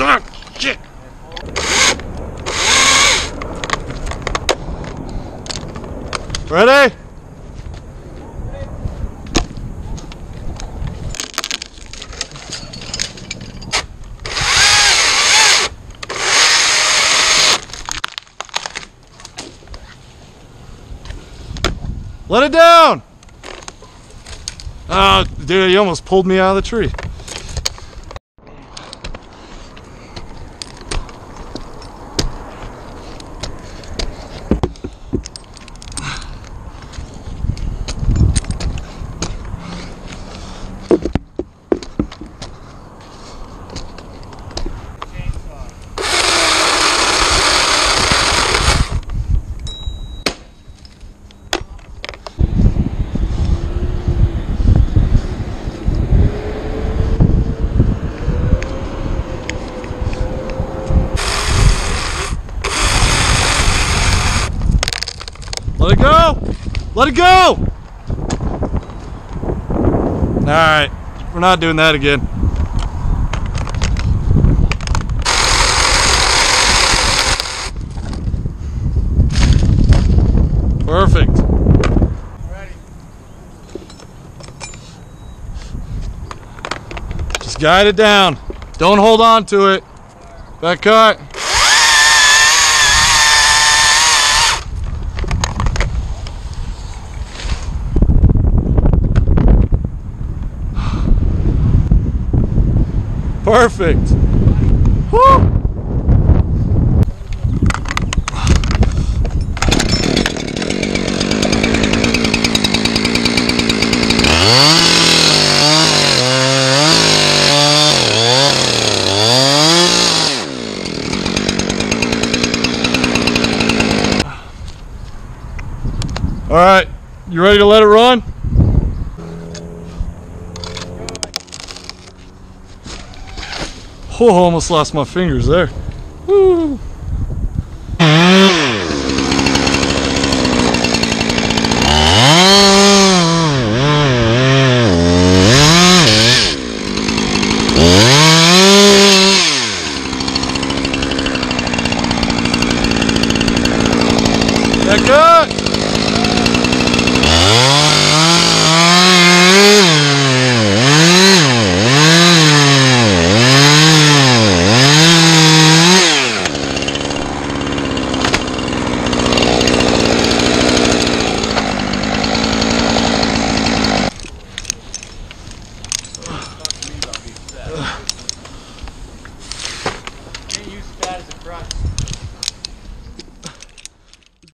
Shit. Ready? Let it down! Oh, dude, you almost pulled me out of the tree. Let it go! Let it go! Alright, we're not doing that again. Perfect. Just guide it down. Don't hold on to it. Back cut. Perfect. Woo! All right, you ready to let it run? Oh, almost lost my fingers there. Woo. Back.